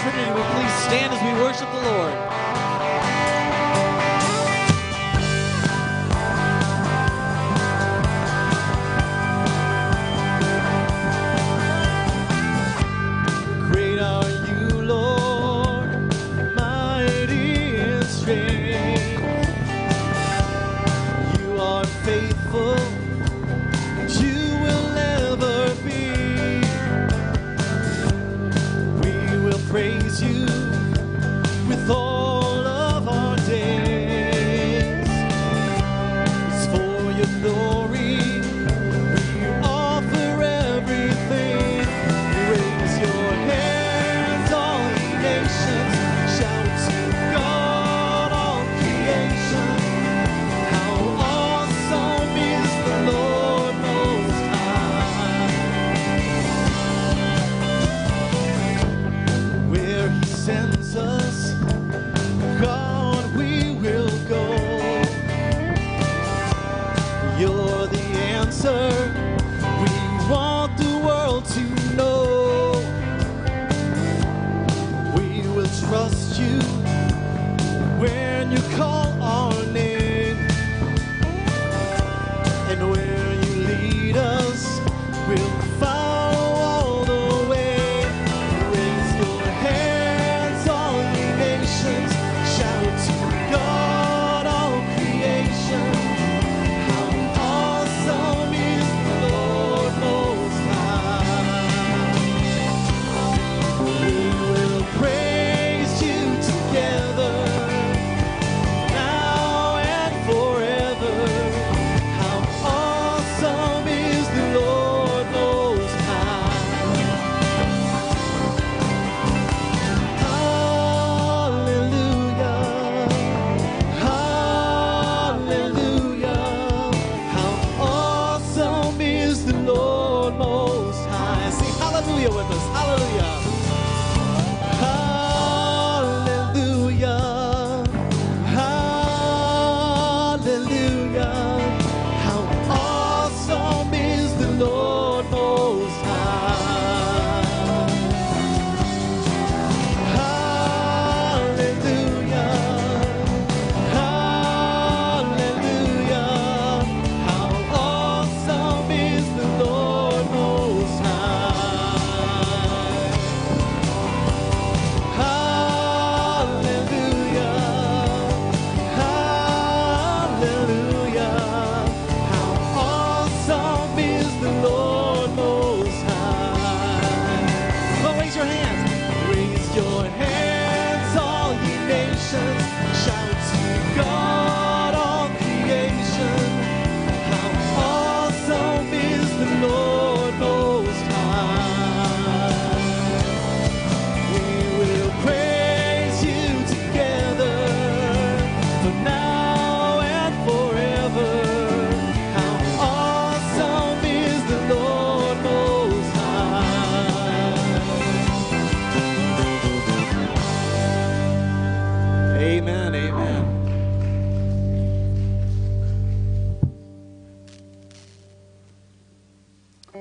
Trinity will please stand as we worship the Lord.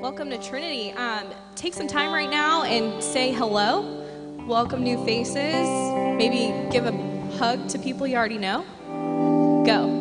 Welcome to Trinity. Um, take some time right now and say hello. Welcome new faces. Maybe give a hug to people you already know. Go.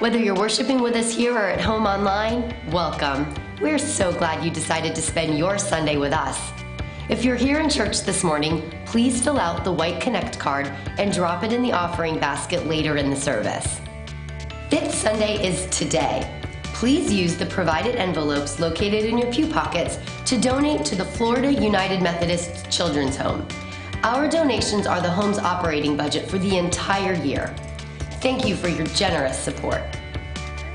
Whether you're worshiping with us here or at home online, welcome. We're so glad you decided to spend your Sunday with us. If you're here in church this morning, please fill out the white Connect card and drop it in the offering basket later in the service. Fifth Sunday is today. Please use the provided envelopes located in your pew pockets to donate to the Florida United Methodist Children's Home. Our donations are the home's operating budget for the entire year. Thank you for your generous support.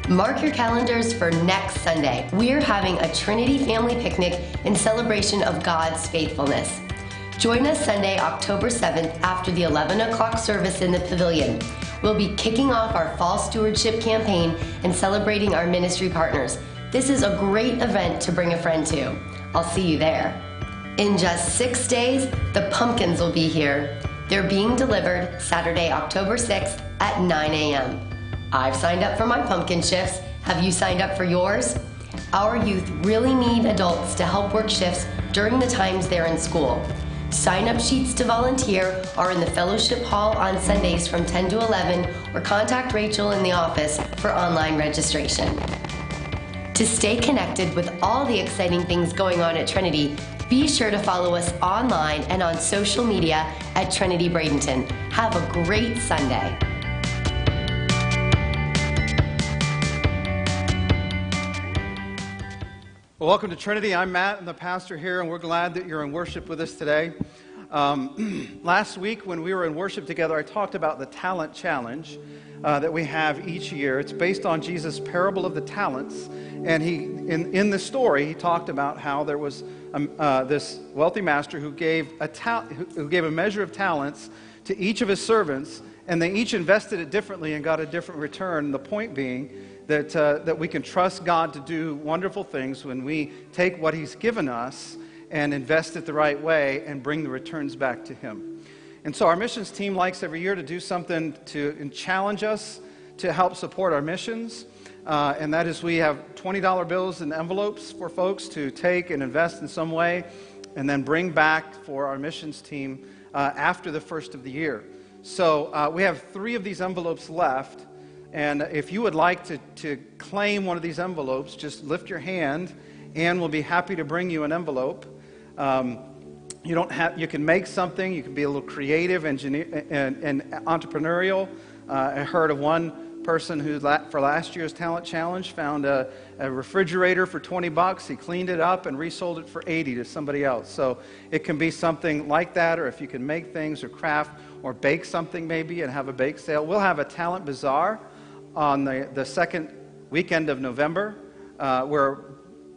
Mark your calendars for next Sunday. We're having a Trinity family picnic in celebration of God's faithfulness. Join us Sunday, October 7th after the 11 o'clock service in the pavilion. We'll be kicking off our fall stewardship campaign and celebrating our ministry partners. This is a great event to bring a friend to. I'll see you there. In just six days, the pumpkins will be here. They're being delivered Saturday, October 6th at 9 a.m. I've signed up for my pumpkin shifts. Have you signed up for yours? Our youth really need adults to help work shifts during the times they're in school. Sign up sheets to volunteer are in the fellowship hall on Sundays from 10 to 11 or contact Rachel in the office for online registration. To stay connected with all the exciting things going on at Trinity, be sure to follow us online and on social media at Trinity Bradenton. Have a great Sunday. Well, welcome to Trinity. I'm Matt, I'm the pastor here, and we're glad that you're in worship with us today. Um, last week, when we were in worship together, I talked about the talent challenge uh, that we have each year. It's based on Jesus' parable of the talents, and he, in, in the story, he talked about how there was uh, this wealthy master who gave a ta- who gave a measure of talents to each of his servants, and they each invested it differently and got a different return. The point being that, uh, that we can trust God to do wonderful things when we take what He's given us and invest it the right way and bring the returns back to Him. And so our missions team likes every year to do something to challenge us to help support our missions. Uh, and that is we have $20 bills and envelopes for folks to take and invest in some way and then bring back for our missions team uh, after the first of the year. So uh, we have three of these envelopes left. And if you would like to, to claim one of these envelopes, just lift your hand. and we'll be happy to bring you an envelope. Um, you, don't have, you can make something, you can be a little creative engineer, and, and entrepreneurial. Uh, I heard of one person who, for last year's talent challenge, found a, a, refrigerator for 20 bucks. He cleaned it up and resold it for 80 to somebody else. So it can be something like that, or if you can make things or craft or bake something maybe and have a bake sale. We'll have a talent bazaar on the, the second weekend of November, uh, where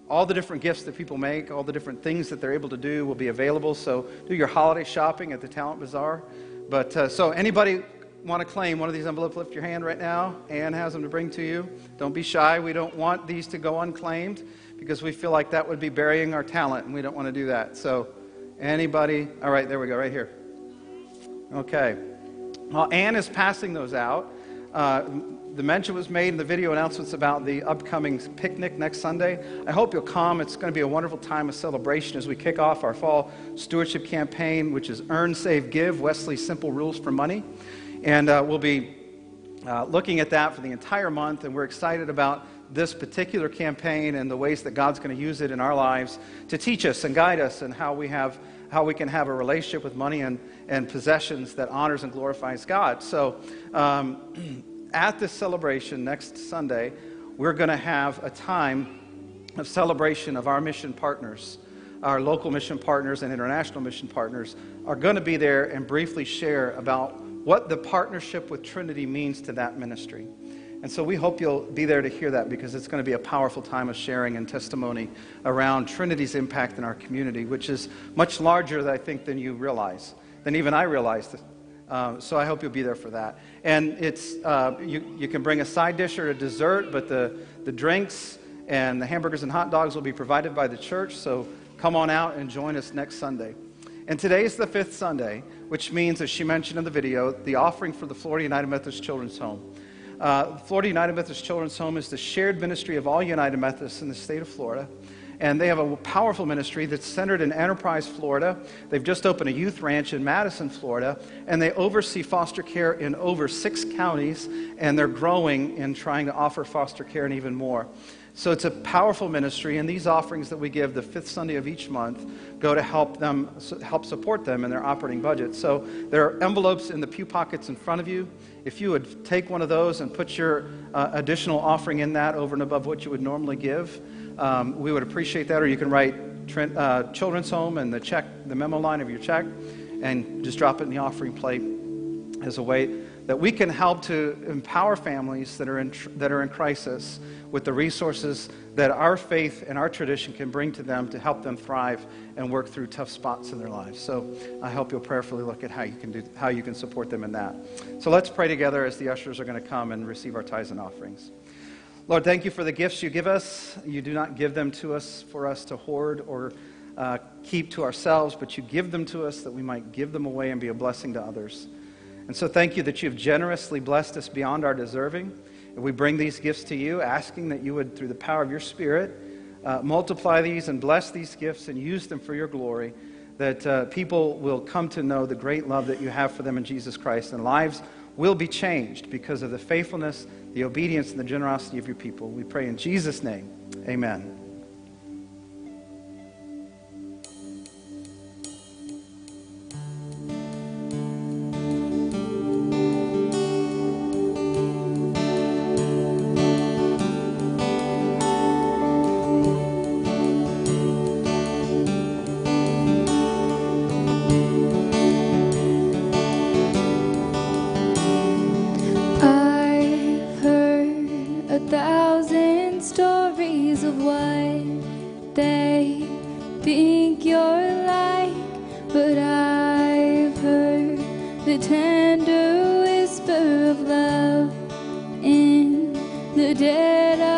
all the different gifts that people make, all the different things that they're able to do will be available. So do your holiday shopping at the Talent Bazaar. But uh, so anybody want to claim one of these envelopes, lift your hand right now. Anne has them to bring to you. Don't be shy. We don't want these to go unclaimed because we feel like that would be burying our talent, and we don't want to do that. So anybody? All right, there we go, right here. Okay. Well, Anne is passing those out. Uh, the mention was made in the video announcements about the upcoming picnic next Sunday. I hope you'll come. It's going to be a wonderful time of celebration as we kick off our fall stewardship campaign, which is Earn, Save, Give Wesley's Simple Rules for Money. And uh, we'll be uh, looking at that for the entire month, and we're excited about this particular campaign and the ways that God's going to use it in our lives to teach us and guide us and how we have how we can have a relationship with money and, and possessions that honors and glorifies God. So um, at this celebration next Sunday, we're going to have a time of celebration of our mission partners. Our local mission partners and international mission partners are going to be there and briefly share about what the partnership with Trinity means to that ministry. And so we hope you'll be there to hear that because it's going to be a powerful time of sharing and testimony around Trinity's impact in our community, which is much larger, I think, than you realize, than even I realized um, so I hope you'll be there for that. And it's, uh, you, you can bring a side dish or a dessert, but the, the drinks and the hamburgers and hot dogs will be provided by the church. So come on out and join us next Sunday. And today is the fifth Sunday, which means, as she mentioned in the video, the offering for the Florida United Methodist Children's Home. Uh, Florida United Methodist Children's Home is the shared ministry of all United Methodists in the state of Florida. And they have a powerful ministry that's centered in Enterprise, Florida. They've just opened a youth ranch in Madison, Florida, and they oversee foster care in over six counties, and they're growing and trying to offer foster care and even more. So it's a powerful ministry, and these offerings that we give the fifth Sunday of each month go to help them help support them in their operating budget. So there are envelopes in the pew pockets in front of you. If you would take one of those and put your uh, additional offering in that over and above what you would normally give, um, we would appreciate that. Or you can write Trent, uh, Children's Home and the check, the memo line of your check, and just drop it in the offering plate as a way that we can help to empower families that are in, that are in crisis with the resources that our faith and our tradition can bring to them to help them thrive and work through tough spots in their lives. So I hope you'll prayerfully look at how you can, do, how you can support them in that. So let's pray together as the ushers are going to come and receive our tithes and offerings. Lord, thank you for the gifts you give us. You do not give them to us for us to hoard or uh, keep to ourselves, but you give them to us that we might give them away and be a blessing to others. And so thank you that you've generously blessed us beyond our deserving. And we bring these gifts to you, asking that you would, through the power of your Spirit, uh, multiply these and bless these gifts and use them for your glory, that uh, people will come to know the great love that you have for them in Jesus Christ, and lives will be changed because of the faithfulness, the obedience, and the generosity of your people. We pray in Jesus' name. Amen. tender whisper of love in the dead of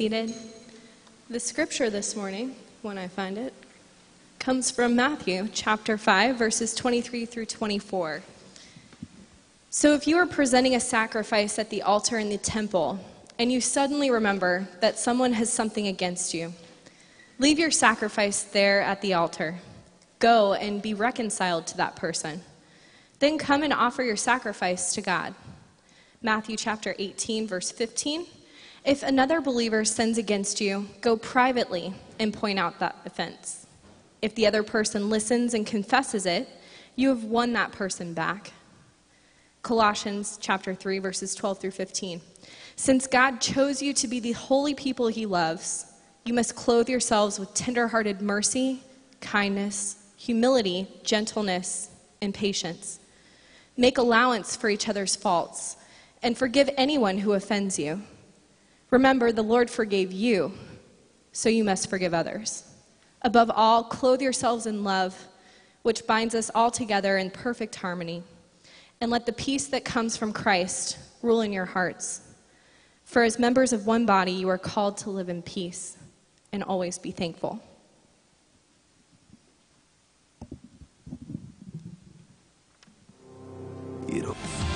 seated. The scripture this morning, when I find it, comes from Matthew chapter 5, verses 23 through 24. So if you are presenting a sacrifice at the altar in the temple, and you suddenly remember that someone has something against you, leave your sacrifice there at the altar. Go and be reconciled to that person. Then come and offer your sacrifice to God. Matthew chapter 18, verse 15. If another believer sins against you, go privately and point out that offense. If the other person listens and confesses it, you have won that person back. Colossians chapter 3 verses 12 through 15. Since God chose you to be the holy people he loves, you must clothe yourselves with tender-hearted mercy, kindness, humility, gentleness, and patience. Make allowance for each other's faults and forgive anyone who offends you. Remember, the Lord forgave you, so you must forgive others. Above all, clothe yourselves in love, which binds us all together in perfect harmony. And let the peace that comes from Christ rule in your hearts. For as members of one body, you are called to live in peace and always be thankful. Show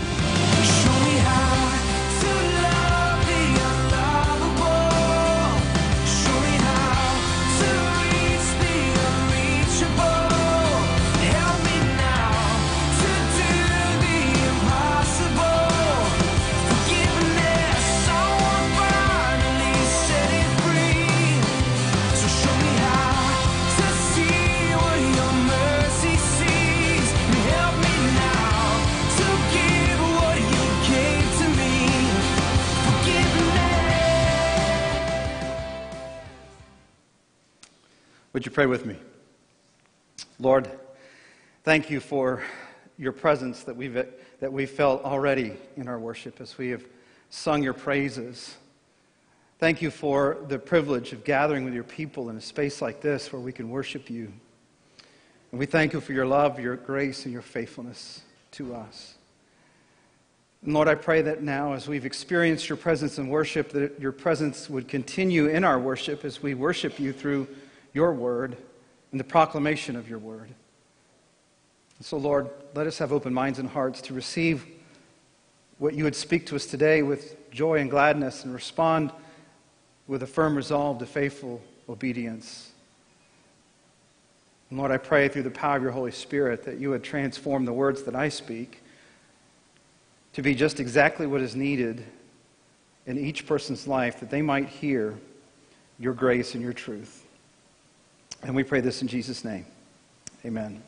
Would you pray with me? Lord, thank you for your presence that we've, that we felt already in our worship as we have sung your praises. Thank you for the privilege of gathering with your people in a space like this where we can worship you. And we thank you for your love, your grace, and your faithfulness to us. And Lord, I pray that now, as we've experienced your presence in worship, that your presence would continue in our worship as we worship you through your word and the proclamation of your word. And so, Lord, let us have open minds and hearts to receive what you would speak to us today with joy and gladness and respond with a firm resolve to faithful obedience. And Lord, I pray through the power of your Holy Spirit that you would transform the words that I speak to be just exactly what is needed in each person's life that they might hear your grace and your truth. And we pray this in Jesus' name. Amen.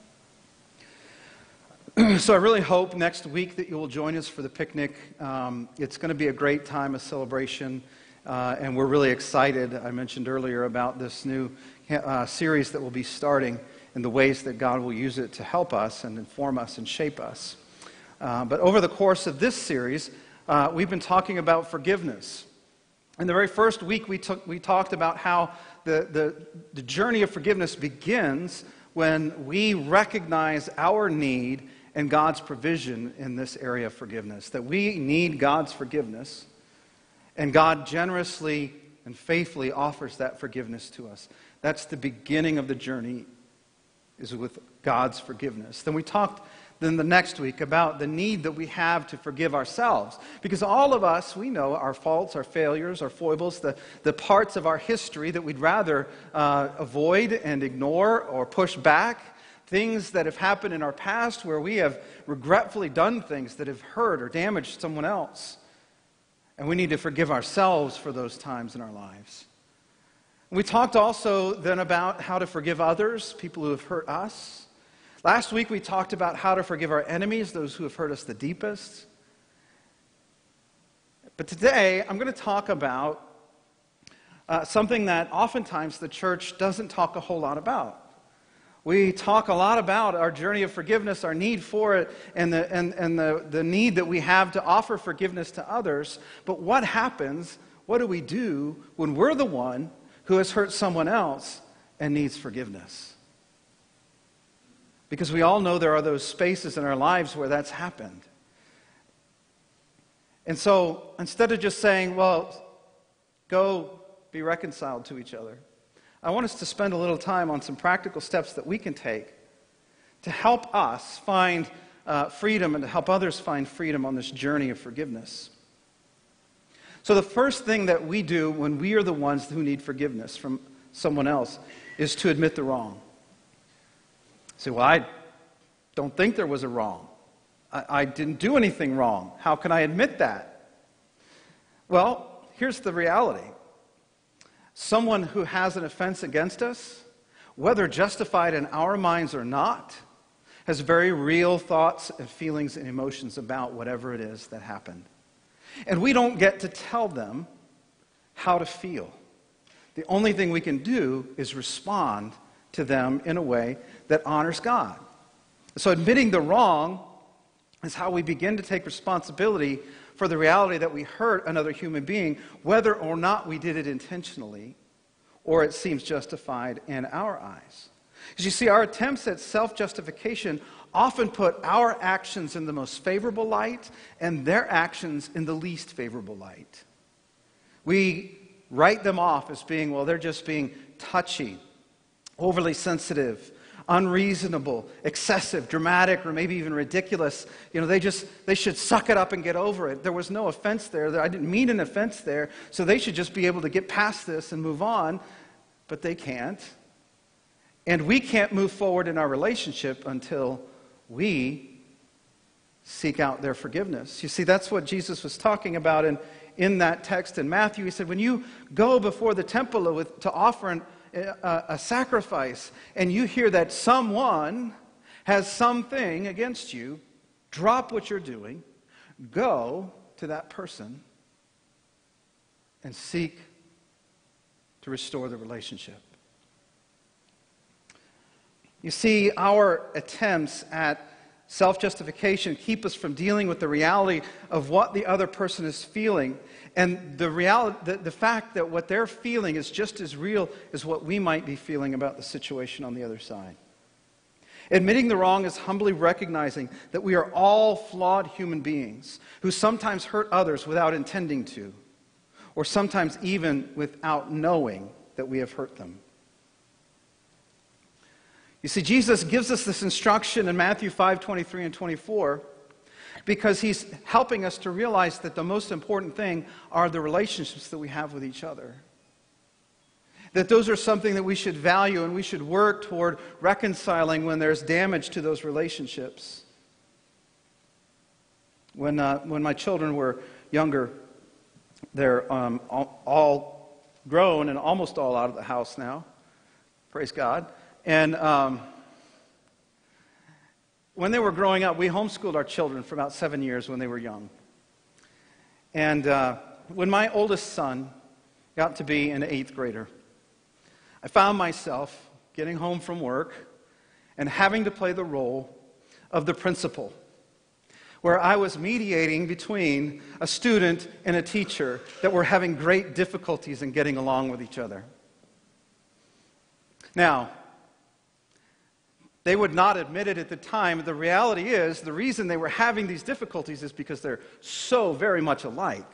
so I really hope next week that you will join us for the picnic. Um, it's going to be a great time of celebration, uh, and we're really excited. I mentioned earlier about this new uh, series that will be starting and the ways that God will use it to help us and inform us and shape us. Uh, but over the course of this series, uh, we've been talking about forgiveness. In the very first week, we, took, we talked about how the, the, the journey of forgiveness begins when we recognize our need and God's provision in this area of forgiveness. That we need God's forgiveness, and God generously and faithfully offers that forgiveness to us. That's the beginning of the journey, is with God's forgiveness. Then we talked then the next week about the need that we have to forgive ourselves. Because all of us, we know our faults, our failures, our foibles, the, the parts of our history that we'd rather uh, avoid and ignore or push back, things that have happened in our past where we have regretfully done things that have hurt or damaged someone else. And we need to forgive ourselves for those times in our lives. We talked also then about how to forgive others, people who have hurt us. Last week we talked about how to forgive our enemies, those who have hurt us the deepest. But today I'm going to talk about uh, something that oftentimes the church doesn't talk a whole lot about. We talk a lot about our journey of forgiveness, our need for it, and, the, and, and the, the need that we have to offer forgiveness to others. But what happens, what do we do when we're the one who has hurt someone else and needs forgiveness? Because we all know there are those spaces in our lives where that's happened. And so instead of just saying, well, go be reconciled to each other, I want us to spend a little time on some practical steps that we can take to help us find uh, freedom and to help others find freedom on this journey of forgiveness. So, the first thing that we do when we are the ones who need forgiveness from someone else is to admit the wrong. Say, well, I don't think there was a wrong. I, I didn't do anything wrong. How can I admit that? Well, here's the reality someone who has an offense against us, whether justified in our minds or not, has very real thoughts and feelings and emotions about whatever it is that happened. And we don't get to tell them how to feel. The only thing we can do is respond to them in a way that honors God. So, admitting the wrong is how we begin to take responsibility for the reality that we hurt another human being, whether or not we did it intentionally, or it seems justified in our eyes. Because you see, our attempts at self justification often put our actions in the most favorable light and their actions in the least favorable light. We write them off as being, well, they're just being touchy, overly sensitive, unreasonable, excessive, dramatic, or maybe even ridiculous. You know, they just they should suck it up and get over it. There was no offense there. I didn't mean an offense there, so they should just be able to get past this and move on, but they can't. And we can't move forward in our relationship until we seek out their forgiveness. You see, that's what Jesus was talking about in, in that text in Matthew. He said, When you go before the temple to offer an, a, a sacrifice and you hear that someone has something against you, drop what you're doing, go to that person, and seek to restore the relationship. You see, our attempts at self justification keep us from dealing with the reality of what the other person is feeling and the, reality, the, the fact that what they're feeling is just as real as what we might be feeling about the situation on the other side. Admitting the wrong is humbly recognizing that we are all flawed human beings who sometimes hurt others without intending to, or sometimes even without knowing that we have hurt them. You see, Jesus gives us this instruction in Matthew 5 23 and 24 because he's helping us to realize that the most important thing are the relationships that we have with each other. That those are something that we should value and we should work toward reconciling when there's damage to those relationships. When, uh, when my children were younger, they're um, all, all grown and almost all out of the house now. Praise God. And um, when they were growing up, we homeschooled our children for about seven years when they were young. And uh, when my oldest son got to be an eighth grader, I found myself getting home from work and having to play the role of the principal, where I was mediating between a student and a teacher that were having great difficulties in getting along with each other. Now, they would not admit it at the time. The reality is, the reason they were having these difficulties is because they're so very much alike.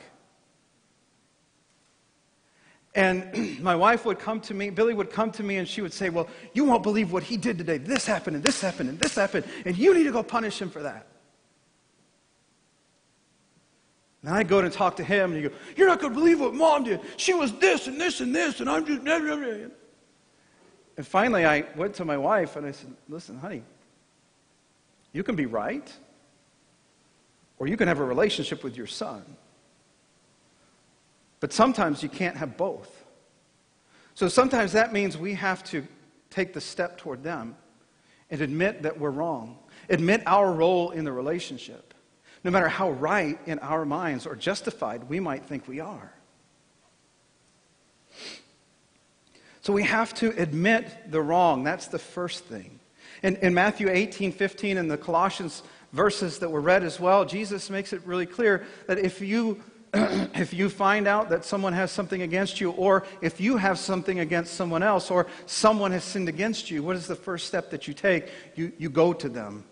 And my wife would come to me, Billy would come to me, and she would say, Well, you won't believe what he did today. This happened, and this happened, and this happened, and you need to go punish him for that. And I'd go and talk to him, and he'd go, You're not going to believe what mom did. She was this, and this, and this, and I'm just. And finally, I went to my wife and I said, Listen, honey, you can be right, or you can have a relationship with your son. But sometimes you can't have both. So sometimes that means we have to take the step toward them and admit that we're wrong, admit our role in the relationship, no matter how right in our minds or justified we might think we are. So we have to admit the wrong. That's the first thing. In, in Matthew 18, 15, and the Colossians verses that were read as well, Jesus makes it really clear that if you, if you find out that someone has something against you, or if you have something against someone else, or someone has sinned against you, what is the first step that you take? You, you go to them.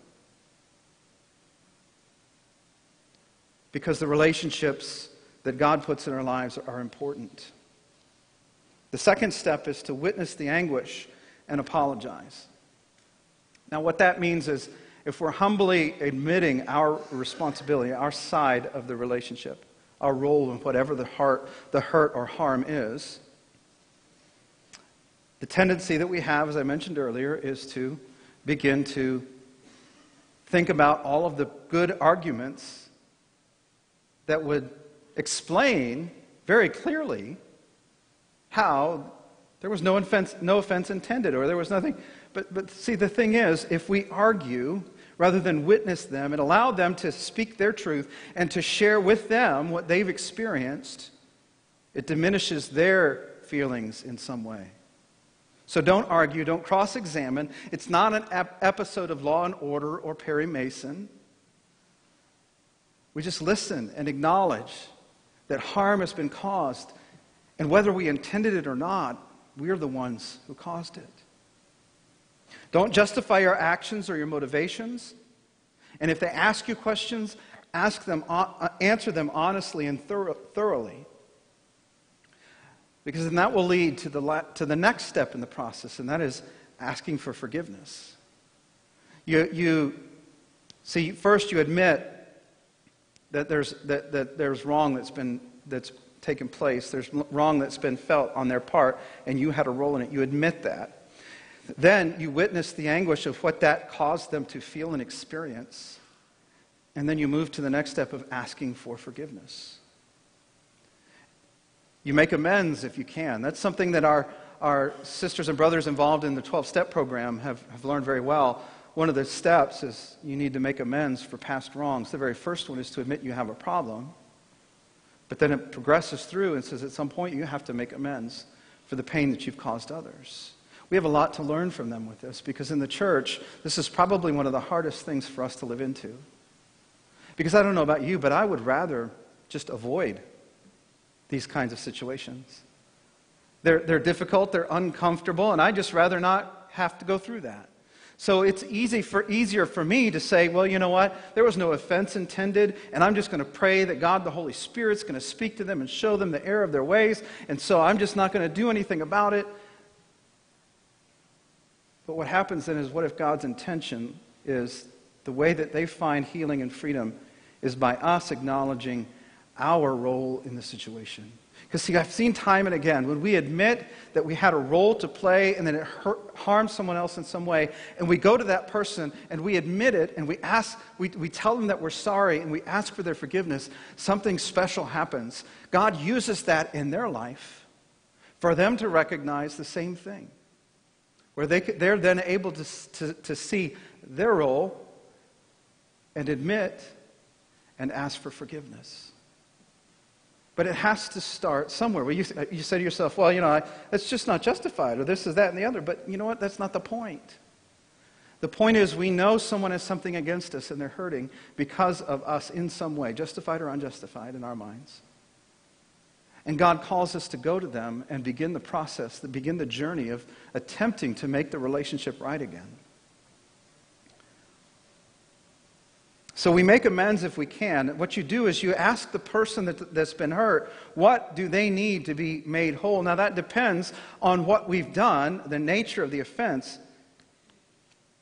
Because the relationships that God puts in our lives are important. The second step is to witness the anguish and apologize. Now, what that means is if we're humbly admitting our responsibility, our side of the relationship, our role in whatever the, heart, the hurt or harm is, the tendency that we have, as I mentioned earlier, is to begin to think about all of the good arguments that would explain very clearly how there was no offense, no offense intended or there was nothing. But, but see, the thing is, if we argue rather than witness them and allow them to speak their truth and to share with them what they've experienced, it diminishes their feelings in some way. So don't argue, don't cross examine. It's not an ep- episode of Law and Order or Perry Mason. We just listen and acknowledge that harm has been caused and whether we intended it or not, We're the ones who caused it. Don't justify your actions or your motivations. And if they ask you questions, ask them, uh, answer them honestly and thoroughly. Because then that will lead to the, la- to the next step in the process, and that is asking for forgiveness. You, you see, first you admit that there's, that, that there's wrong that's been that's taken place. There's wrong that's been felt on their part, and you had a role in it. You admit that. Then you witness the anguish of what that caused them to feel and experience. And then you move to the next step of asking for forgiveness. You make amends if you can. That's something that our, our sisters and brothers involved in the 12 step program have, have learned very well. One of the steps is you need to make amends for past wrongs. The very first one is to admit you have a problem. But then it progresses through and says at some point you have to make amends for the pain that you've caused others. We have a lot to learn from them with this because in the church, this is probably one of the hardest things for us to live into. Because I don't know about you, but I would rather just avoid these kinds of situations. They're, they're difficult, they're uncomfortable, and I'd just rather not have to go through that. So it's easy for, easier for me to say, well, you know what? There was no offense intended, and I'm just going to pray that God, the Holy Spirit's going to speak to them and show them the error of their ways, and so I'm just not going to do anything about it. But what happens then is, what if God's intention is the way that they find healing and freedom is by us acknowledging our role in the situation? Because, see, I've seen time and again when we admit that we had a role to play and then it hurt, harmed someone else in some way, and we go to that person and we admit it and we ask, we, we tell them that we're sorry and we ask for their forgiveness, something special happens. God uses that in their life for them to recognize the same thing, where they, they're then able to, to, to see their role and admit and ask for forgiveness. But it has to start somewhere. Where you, uh, you say to yourself, well, you know, I, that's just not justified, or this is that and the other. But you know what? That's not the point. The point is, we know someone has something against us and they're hurting because of us in some way, justified or unjustified in our minds. And God calls us to go to them and begin the process, begin the journey of attempting to make the relationship right again. So we make amends if we can. What you do is you ask the person that, that's been hurt, what do they need to be made whole? Now that depends on what we've done, the nature of the offense,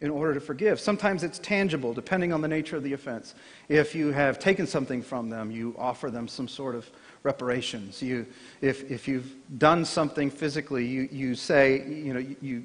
in order to forgive. Sometimes it's tangible, depending on the nature of the offense. If you have taken something from them, you offer them some sort of reparations. You, if, if you've done something physically, you, you say, you know, you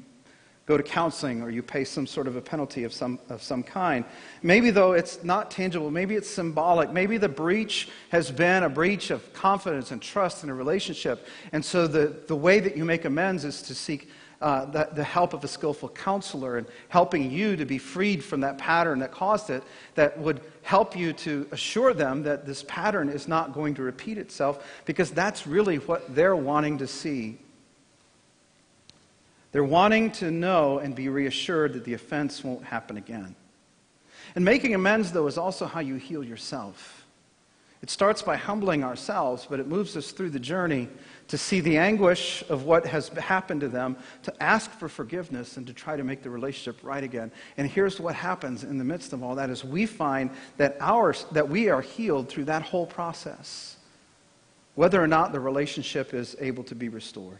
go to counseling or you pay some sort of a penalty of some, of some kind. Maybe, though, it's not tangible. Maybe it's symbolic. Maybe the breach has been a breach of confidence and trust in a relationship. And so the, the way that you make amends is to seek uh, the, the help of a skillful counselor and helping you to be freed from that pattern that caused it, that would help you to assure them that this pattern is not going to repeat itself, because that's really what they're wanting to see they're wanting to know and be reassured that the offense won't happen again. And making amends, though, is also how you heal yourself. It starts by humbling ourselves, but it moves us through the journey to see the anguish of what has happened to them, to ask for forgiveness, and to try to make the relationship right again. And here's what happens in the midst of all that is we find that, our, that we are healed through that whole process, whether or not the relationship is able to be restored.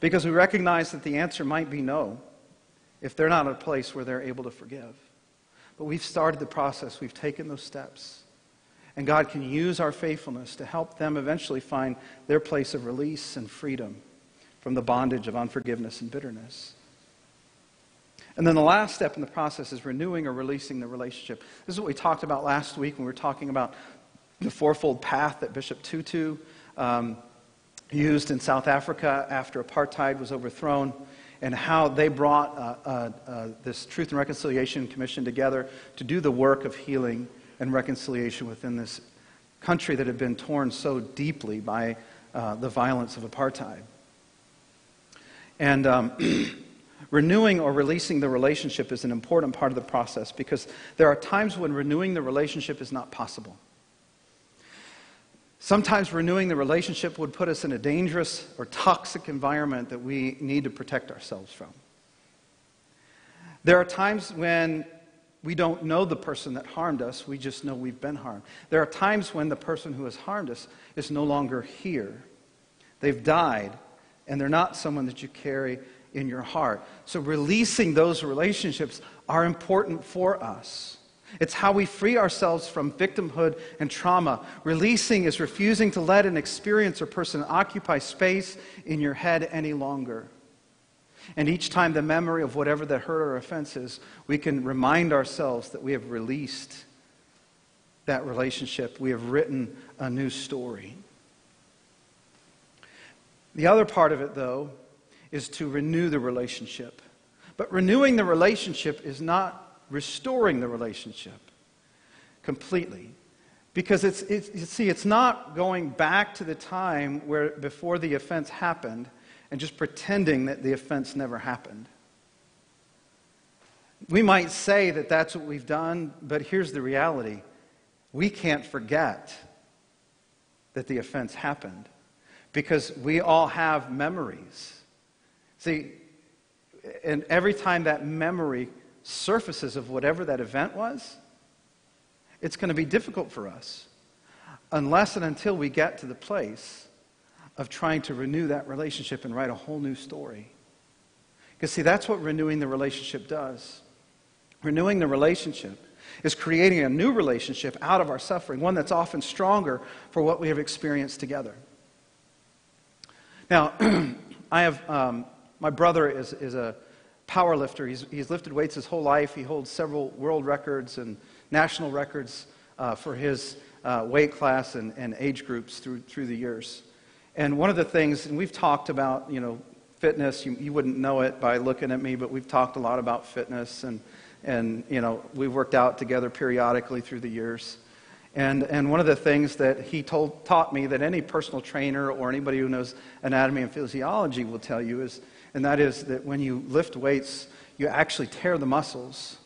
Because we recognize that the answer might be no if they're not at a place where they're able to forgive. But we've started the process, we've taken those steps. And God can use our faithfulness to help them eventually find their place of release and freedom from the bondage of unforgiveness and bitterness. And then the last step in the process is renewing or releasing the relationship. This is what we talked about last week when we were talking about the fourfold path that Bishop Tutu um, used in South Africa after apartheid was overthrown, and how they brought uh, uh, uh, this Truth and Reconciliation Commission together to do the work of healing and reconciliation within this country that had been torn so deeply by uh, the violence of apartheid. And um, renewing or releasing the relationship is an important part of the process because there are times when renewing the relationship is not possible. Sometimes renewing the relationship would put us in a dangerous or toxic environment that we need to protect ourselves from. There are times when we don't know the person that harmed us, we just know we've been harmed. There are times when the person who has harmed us is no longer here. They've died, and they're not someone that you carry in your heart. So, releasing those relationships are important for us. It's how we free ourselves from victimhood and trauma. Releasing is refusing to let an experience or person occupy space in your head any longer. And each time the memory of whatever the hurt or offense is, we can remind ourselves that we have released that relationship. We have written a new story. The other part of it, though, is to renew the relationship. But renewing the relationship is not restoring the relationship completely. Because it's, it's, you see, it's not going back to the time where before the offense happened and just pretending that the offense never happened. We might say that that's what we've done, but here's the reality we can't forget that the offense happened because we all have memories. See, and every time that memory surfaces of whatever that event was, it's going to be difficult for us unless and until we get to the place of trying to renew that relationship and write a whole new story. Because, see, that's what renewing the relationship does. Renewing the relationship is creating a new relationship out of our suffering, one that's often stronger for what we have experienced together. Now, I have, um, my brother is, is a power lifter. He's, he's lifted weights his whole life. He holds several world records and national records uh, for his uh, weight class and, and age groups through, through the years. And one of the things, and we've talked about, you know, fitness. You, you wouldn't know it by looking at me, but we've talked a lot about fitness, and, and you know, we've worked out together periodically through the years. And, and one of the things that he told, taught me that any personal trainer or anybody who knows anatomy and physiology will tell you is, and that is that when you lift weights, you actually tear the muscles.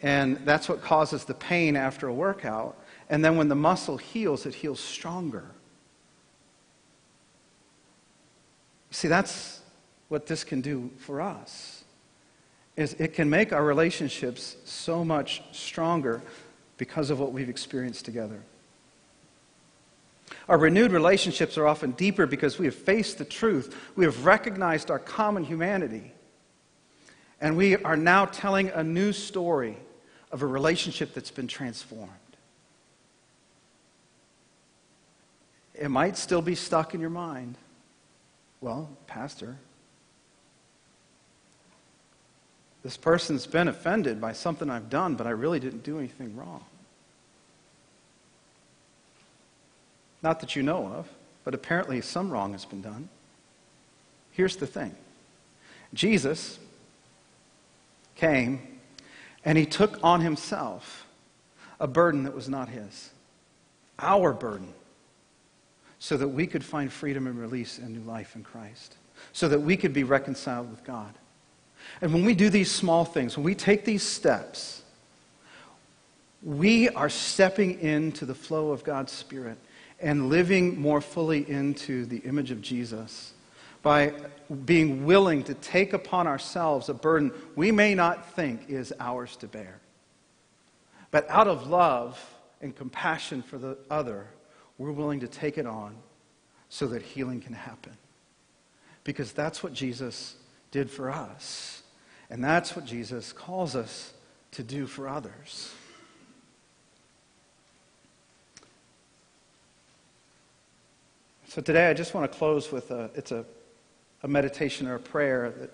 And that's what causes the pain after a workout. And then when the muscle heals, it heals stronger. See, that's what this can do for us. Is it can make our relationships so much stronger because of what we've experienced together. Our renewed relationships are often deeper because we have faced the truth. We have recognized our common humanity. And we are now telling a new story of a relationship that's been transformed. It might still be stuck in your mind. Well, Pastor, this person's been offended by something I've done, but I really didn't do anything wrong. Not that you know of, but apparently some wrong has been done. Here's the thing Jesus came and he took on himself a burden that was not his, our burden, so that we could find freedom and release and new life in Christ, so that we could be reconciled with God. And when we do these small things, when we take these steps, we are stepping into the flow of God's Spirit and living more fully into the image of Jesus by being willing to take upon ourselves a burden we may not think is ours to bear. But out of love and compassion for the other, we're willing to take it on so that healing can happen. Because that's what Jesus did for us. And that's what Jesus calls us to do for others. So today I just want to close with a, it's a, a meditation or a prayer that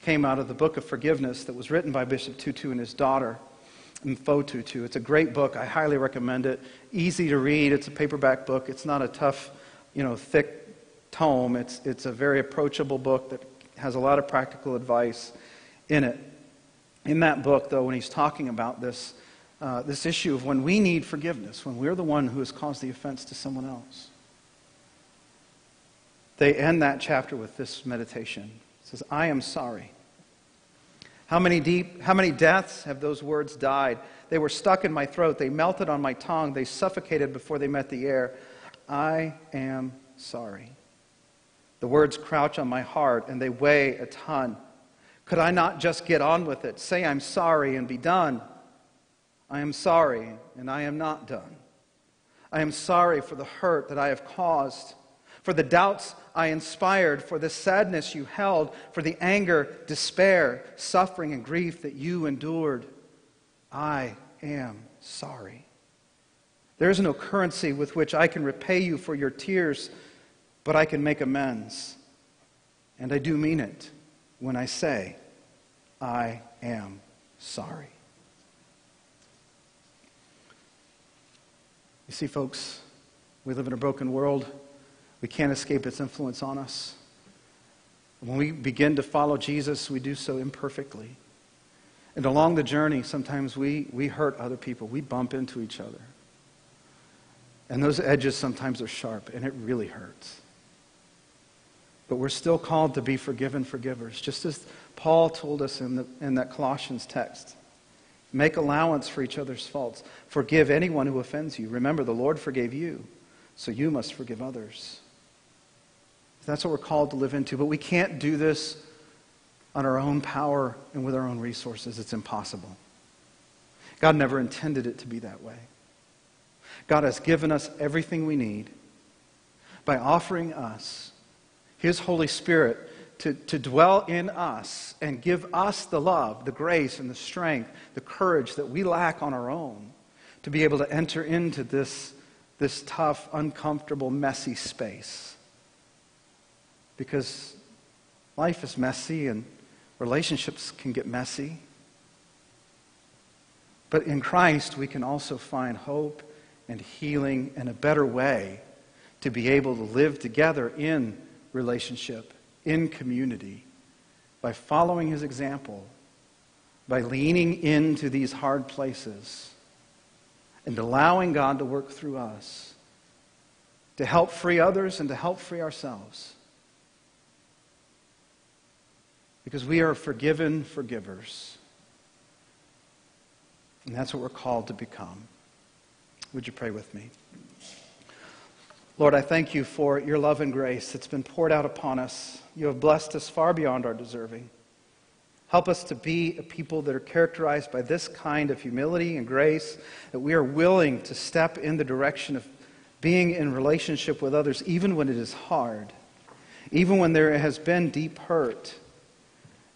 came out of the book of forgiveness that was written by Bishop Tutu and his daughter, Mpho Tutu. It's a great book. I highly recommend it. Easy to read. It's a paperback book. It's not a tough, you know, thick tome. It's, it's a very approachable book that has a lot of practical advice in it. In that book, though, when he's talking about this, uh, this issue of when we need forgiveness, when we're the one who has caused the offense to someone else, they end that chapter with this meditation. It says, I am sorry. How many deep, how many deaths have those words died? They were stuck in my throat. They melted on my tongue. They suffocated before they met the air. I am sorry. The words crouch on my heart and they weigh a ton. Could I not just get on with it? Say I'm sorry and be done. I am sorry and I am not done. I am sorry for the hurt that I have caused, for the doubts I inspired, for the sadness you held, for the anger, despair, suffering, and grief that you endured. I am sorry. There is no currency with which I can repay you for your tears, but I can make amends. And I do mean it when I say, I am sorry. You see, folks, we live in a broken world. We can't escape its influence on us. When we begin to follow Jesus, we do so imperfectly. And along the journey, sometimes we, we hurt other people. We bump into each other. And those edges sometimes are sharp, and it really hurts. But we're still called to be forgiven forgivers, just as Paul told us in, the, in that Colossians text. Make allowance for each other's faults. Forgive anyone who offends you. Remember, the Lord forgave you, so you must forgive others. That's what we're called to live into. But we can't do this on our own power and with our own resources. It's impossible. God never intended it to be that way. God has given us everything we need by offering us His Holy Spirit to, to dwell in us and give us the love, the grace, and the strength, the courage that we lack on our own to be able to enter into this, this tough, uncomfortable, messy space. Because life is messy and relationships can get messy. But in Christ, we can also find hope and healing and a better way to be able to live together in relationship, in community, by following his example, by leaning into these hard places, and allowing God to work through us to help free others and to help free ourselves. Because we are forgiven forgivers. And that's what we're called to become. Would you pray with me? Lord, I thank you for your love and grace that's been poured out upon us. You have blessed us far beyond our deserving. Help us to be a people that are characterized by this kind of humility and grace, that we are willing to step in the direction of being in relationship with others, even when it is hard, even when there has been deep hurt.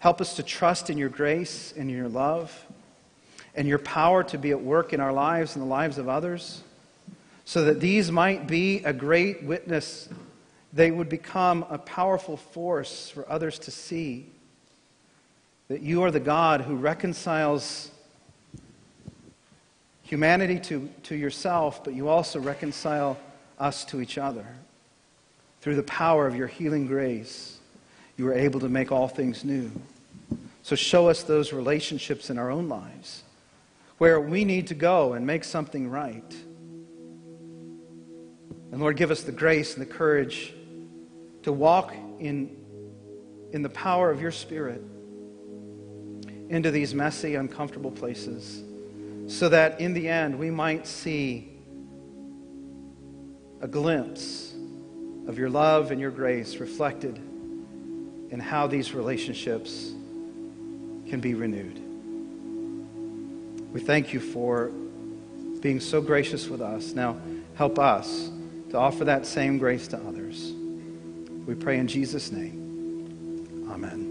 Help us to trust in your grace and your love and your power to be at work in our lives and the lives of others, so that these might be a great witness. They would become a powerful force for others to see that you are the God who reconciles humanity to, to yourself, but you also reconcile us to each other. Through the power of your healing grace, you are able to make all things new. So show us those relationships in our own lives where we need to go and make something right. And Lord, give us the grace and the courage to walk in, in the power of your Spirit into these messy, uncomfortable places so that in the end we might see a glimpse of your love and your grace reflected in how these relationships can be renewed. We thank you for being so gracious with us. Now, help us to offer that same grace to others. We pray in Jesus' name. Amen.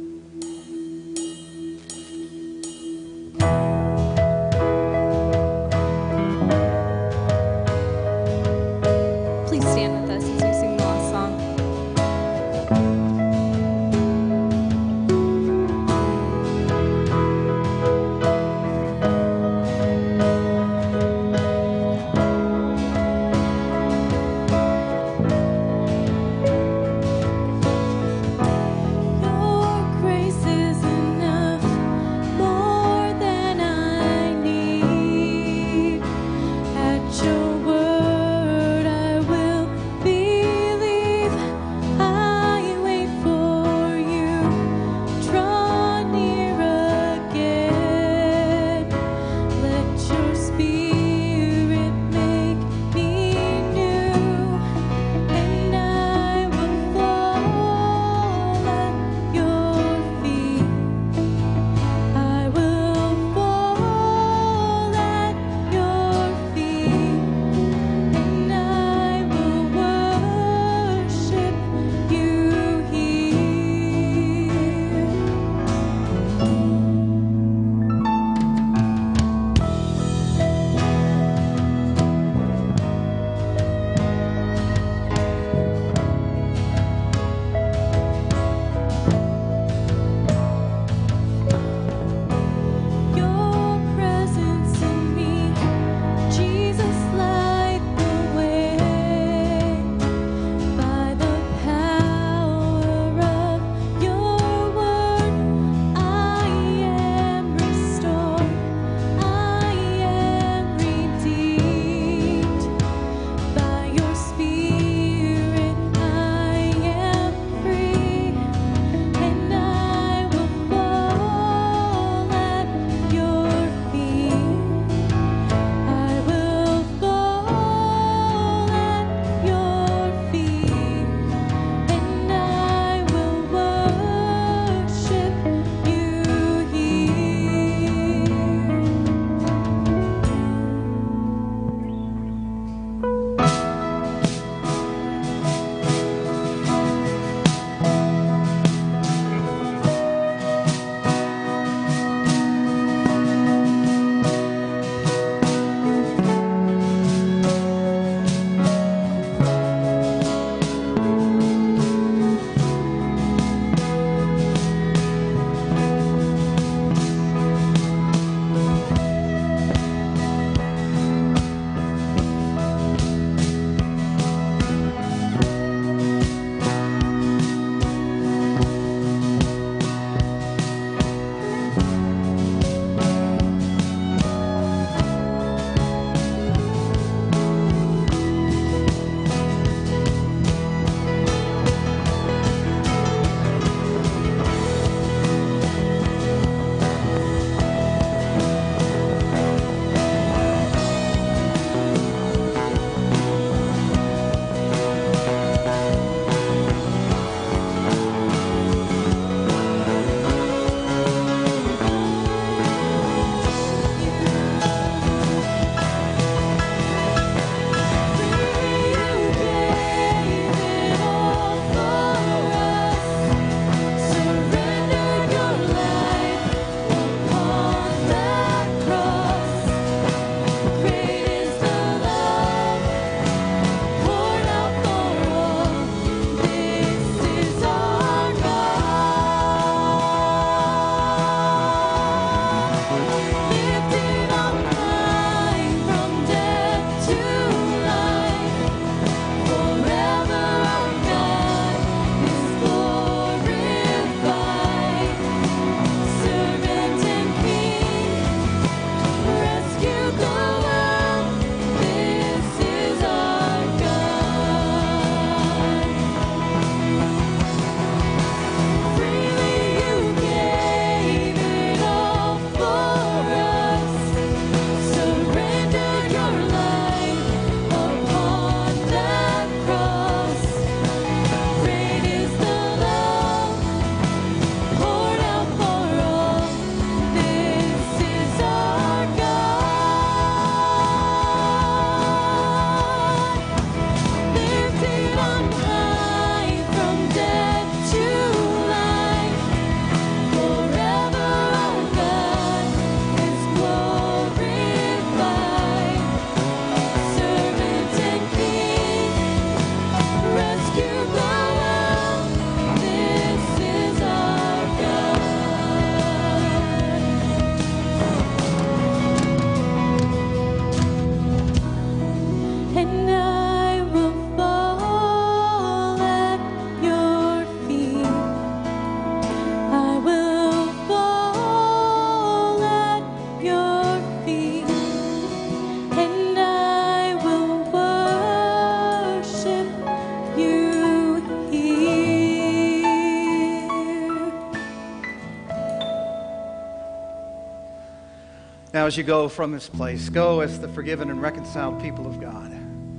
Now, as you go from this place, go as the forgiven and reconciled people of God.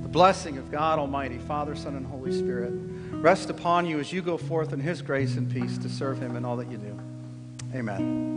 The blessing of God Almighty, Father, Son, and Holy Spirit rest upon you as you go forth in His grace and peace to serve Him in all that you do. Amen.